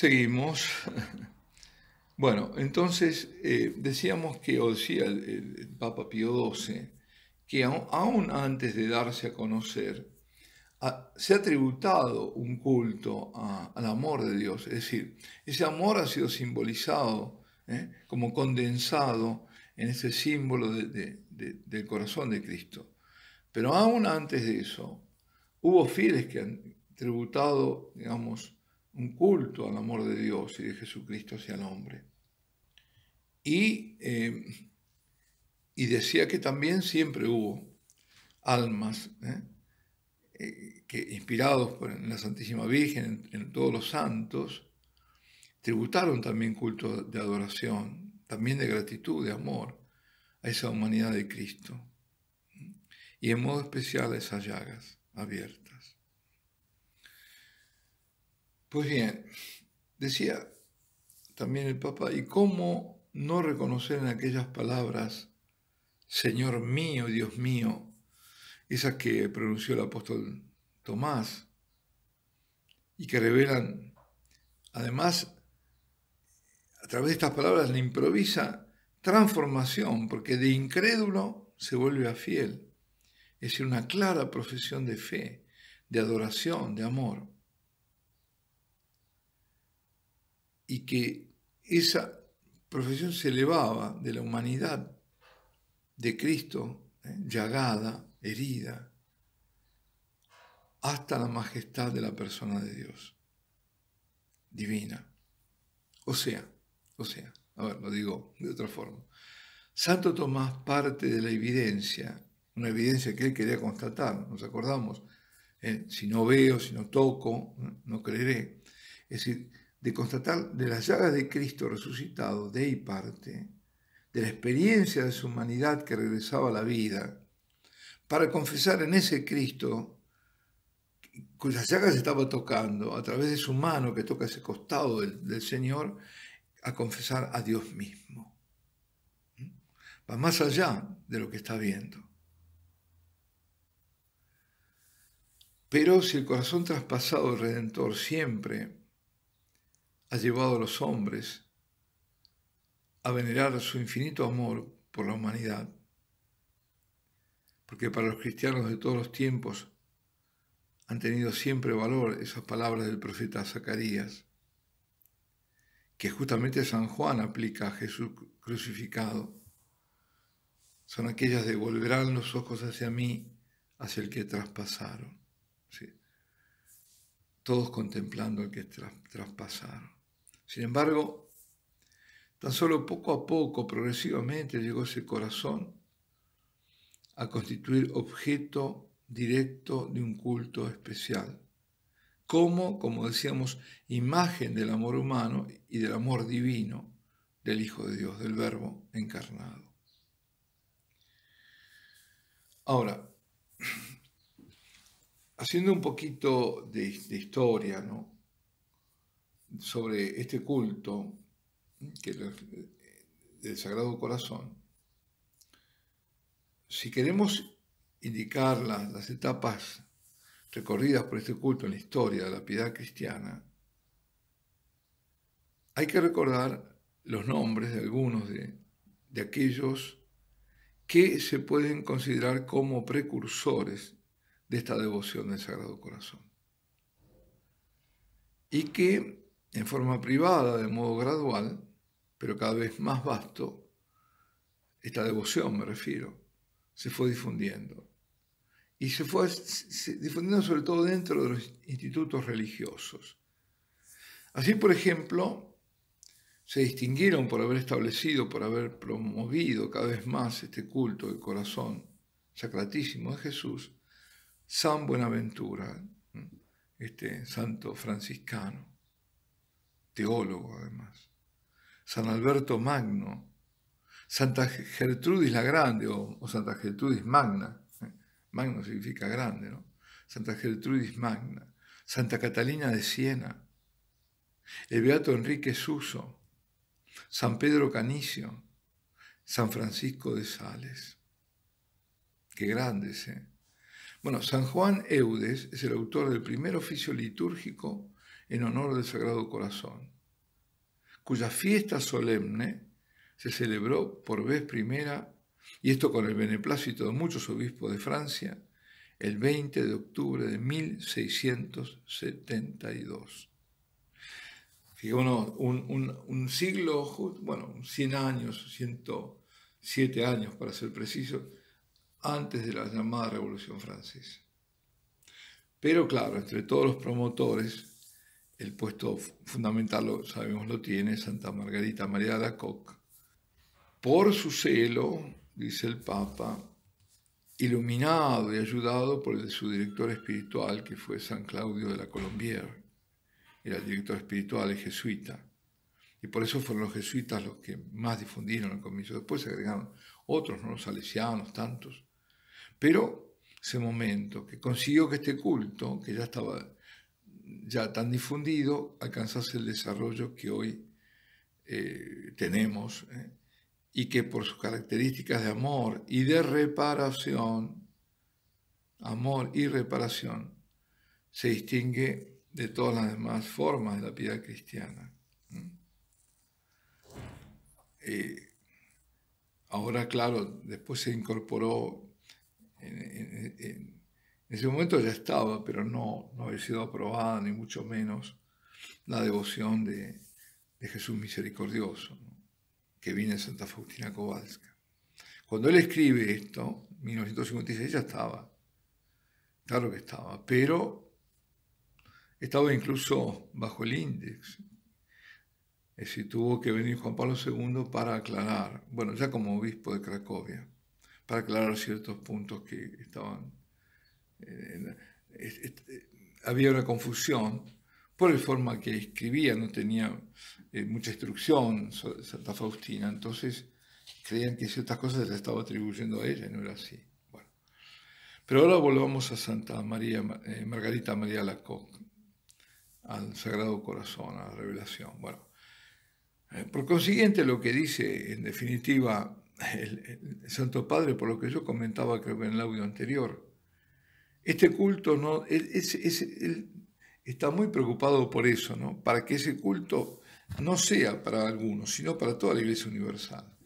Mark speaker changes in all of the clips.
Speaker 1: Seguimos. Bueno, entonces eh, decíamos que, o decía el, Papa Pío XII, que aún antes de darse a conocer, se ha tributado un culto al amor de Dios. Es decir, ese amor ha sido simbolizado ¿eh? como condensado en ese símbolo del corazón de Cristo. Pero aún antes de eso, hubo fieles que han tributado, digamos, un culto al amor de Dios y de Jesucristo hacia el hombre. Y, eh, y decía que también siempre hubo almas ¿eh? Eh, que, inspirados por la Santísima Virgen, en, todos los santos, tributaron también culto de adoración, también de gratitud, de amor a esa humanidad de Cristo. Y en modo especial a esas llagas abiertas. Pues bien, decía también el Papa, ¿y cómo no reconocer en aquellas palabras, Señor mío, Dios mío, esas que pronunció el apóstol Tomás y que revelan, además, a través de estas palabras, la improvisa transformación, porque de incrédulo se vuelve a fiel. Es decir, una clara profesión de fe, de adoración, de amor. Y que esa profesión se elevaba de la humanidad de Cristo, ¿eh? llagada, herida, hasta la majestad de la persona de Dios, divina. O sea, o sea, a ver, lo digo de otra forma. Santo Tomás parte de la evidencia, una evidencia que él quería constatar, nos acordamos, ¿eh? si no veo, si no toco, no creeré. Es decir, de constatar de las llagas de Cristo resucitado de y parte, de la experiencia de su humanidad que regresaba a la vida, para confesar en ese Cristo cuyas llagas estaba tocando, a través de su mano que toca ese costado del, Señor, a confesar a Dios mismo. Va más allá de lo que está viendo. Pero si el corazón traspasado del Redentor siempre ha llevado a los hombres a venerar su infinito amor por la humanidad. Porque para los cristianos de todos los tiempos han tenido siempre valor esas palabras del profeta Zacarías, que justamente San Juan aplica a Jesús crucificado. Son aquellas de volverán los ojos hacia mí, hacia el que traspasaron. Todos contemplando al que traspasaron. Sin embargo, tan solo poco a poco, progresivamente, llegó ese corazón a constituir objeto directo de un culto especial, como, como decíamos, imagen del amor humano y del amor divino del Hijo de Dios, del Verbo encarnado. Ahora, haciendo un poquito de, de historia, ¿no? Sobre este culto del Sagrado Corazón, si queremos indicar las, etapas recorridas por este culto en la historia de la piedad cristiana, hay que recordar los nombres de algunos de, de aquellos que se pueden considerar como precursores de esta devoción del Sagrado Corazón. Y que en forma privada, de modo gradual, pero cada vez más vasto, esta devoción me refiero, se fue difundiendo. Y se fue difundiendo sobre todo dentro de los institutos religiosos. Así, por ejemplo, se distinguieron por haber establecido, por haber promovido cada vez más este culto del corazón sacratísimo de Jesús, San Buenaventura, este santo franciscano teólogo además, San Alberto Magno, Santa Gertrudis la Grande o, Santa Gertrudis Magna, ¿eh? Magno significa grande, ¿no? Santa Gertrudis Magna, Santa Catalina de Siena, el Beato Enrique Suso, San Pedro Canicio, San Francisco de Sales. Qué grandes, ¿eh? Bueno, San Juan Eudes es el autor del primer oficio litúrgico en honor del Sagrado Corazón, cuya fiesta solemne se celebró por vez primera, y esto con el beneplácito de muchos obispos de Francia, el 20 de octubre de 1672. Fíjate, un, un, siglo, bueno, 100 años, 107 años para ser preciso, antes de la llamada Revolución Francesa. Pero claro, entre todos los promotores, el puesto fundamental, lo sabemos, lo tiene Santa Margarita María de Coque. Por su celo, dice el Papa, iluminado y ayudado por el de su director espiritual, que fue San Claudio de la Colombière, era el director espiritual y jesuita. Y por eso fueron los jesuitas los que más difundieron el comienzo. Después se agregaron otros, ¿no? los salesianos, tantos. Pero ese momento que consiguió que este culto, que ya estaba ya tan difundido, alcanzase el desarrollo que hoy eh, tenemos ¿eh? y que por sus características de amor y de reparación, amor y reparación, se distingue de todas las demás formas de la piedad cristiana. Eh, ahora, claro, después se incorporó en, ese momento ya estaba, pero no, no había sido aprobada, ni mucho menos, la devoción de, Jesús misericordioso, que viene de Santa Faustina Kowalska. Cuando él escribe esto, 1956 ya estaba, claro que estaba, pero estaba incluso bajo el índice. Es decir, tuvo que venir Juan Pablo II para aclarar, bueno, ya como obispo de Cracovia, para aclarar ciertos puntos que estaban... Eh, había una confusión por la forma que escribía, no tenía eh, mucha instrucción Santa Faustina, entonces creían que ciertas cosas se estaba atribuyendo a ella y no era así. Bueno. Pero ahora volvamos a Santa María, eh, Margarita María Lacoque, al Sagrado Corazón, a la revelación. Bueno, por consiguiente, lo que dice en definitiva el, Santo Padre, por lo que yo comentaba creo en el audio anterior. Este culto no, está muy preocupado por eso, ¿no? para que ese culto no sea para algunos, sino para toda la Iglesia Universal.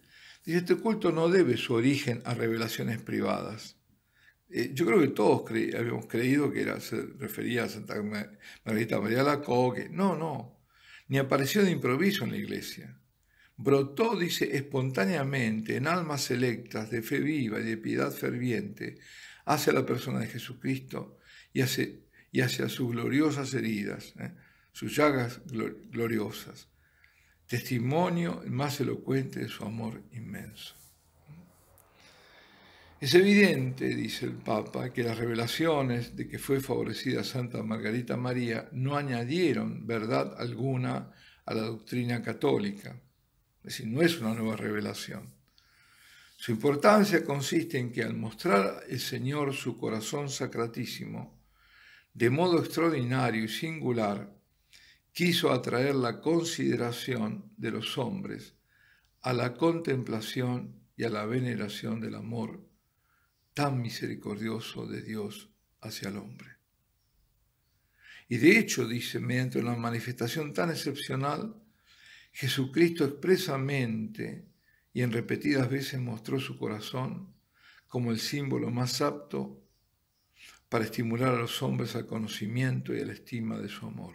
Speaker 1: Dice, este culto no debe su origen a revelaciones privadas. Eh, yo creo que todos habíamos creído que se refería a Santa Margarita María Lacoque. No, no, ni apareció de improviso en la Iglesia brotó, dice, espontáneamente en almas selectas de fe viva y de piedad ferviente hacia la persona de Jesucristo y hacia, y hacia sus gloriosas heridas, ¿eh? sus llagas gloriosas, testimonio más elocuente de su amor inmenso. Es evidente, dice el Papa, que las revelaciones de que fue favorecida Santa Margarita María no añadieron verdad alguna a la doctrina católica es decir, no es una nueva revelación. Su importancia consiste en que al mostrar el Señor su corazón sacratísimo, de modo extraordinario y singular, quiso atraer la consideración de los hombres a la contemplación y a la veneración del amor tan misericordioso de Dios hacia el hombre. Y de hecho, dice, mediante una manifestación tan excepcional, Jesucristo expresamente y en repetidas veces mostró su corazón como el símbolo más apto para estimular a los hombres al conocimiento y a la estima de su amor.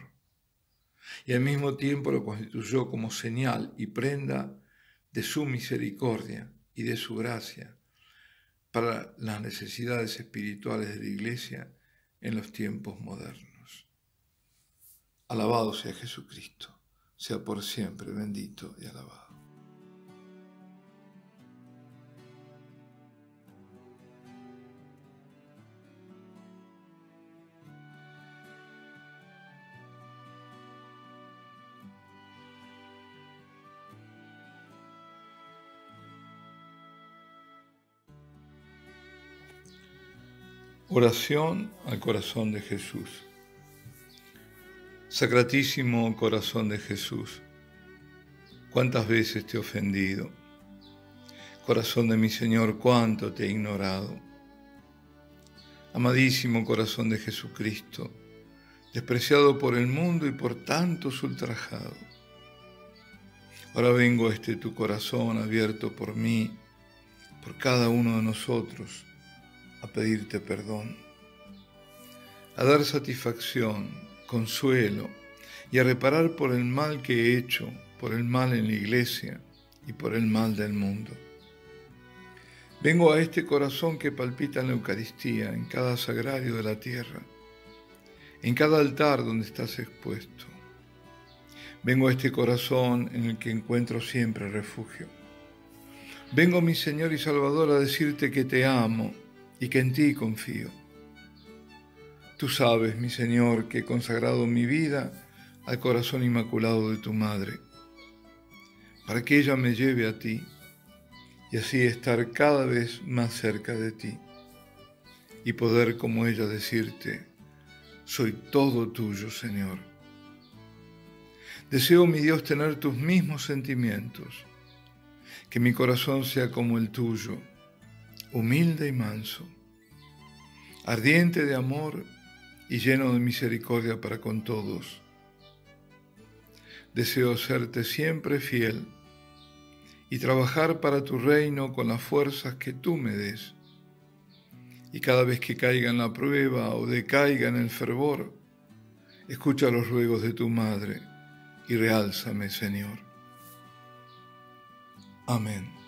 Speaker 1: Y al mismo tiempo lo constituyó como señal y prenda de su misericordia y de su gracia para las necesidades espirituales de la Iglesia en los tiempos modernos. Alabado sea Jesucristo sea por siempre bendito y alabado. Oración al corazón de Jesús. Sacratísimo corazón de Jesús, cuántas veces te he ofendido. Corazón de mi Señor, cuánto te he ignorado. Amadísimo corazón de Jesucristo, despreciado por el mundo y por tantos ultrajado. Ahora vengo a este tu corazón abierto por mí, por cada uno de nosotros, a pedirte perdón, a dar satisfacción, consuelo y a reparar por el mal que he hecho, por el mal en la iglesia y por el mal del mundo. Vengo a este corazón que palpita en la Eucaristía, en cada sagrario de la tierra, en cada altar donde estás expuesto. Vengo a este corazón en el que encuentro siempre refugio. Vengo, mi Señor y Salvador, a decirte que te amo y que en ti confío. Tú sabes, mi Señor, que he consagrado mi vida al corazón inmaculado de tu Madre, para que ella me lleve a ti y así estar cada vez más cerca de ti y poder como ella decirte, soy todo tuyo, Señor. Deseo, mi Dios, tener tus mismos sentimientos, que mi corazón sea como el tuyo, humilde y manso, ardiente de amor y lleno de misericordia para con todos. Deseo serte siempre fiel y trabajar para tu reino con las fuerzas que tú me des. Y cada vez que caiga en la prueba o decaiga en el fervor, escucha los ruegos de tu Madre y realzame, Señor. Amén.